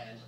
and